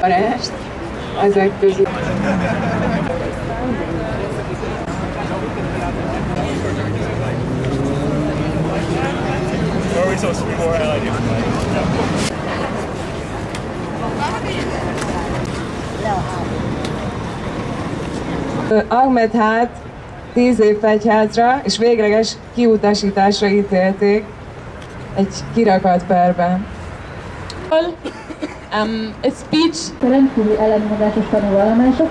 Barest, ezek közül. Ahmed hát 10 év fegyházra és végleges kiutasításra ítélték egy kirakat perben. Um, a speech rendkívüli ellenmondásos tanulvallomások,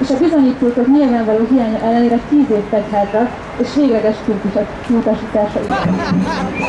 és a bizonyítékok nyilvánvaló hiánya ellenére 10 év fegyhátra és végleges kiutasításra ítélt.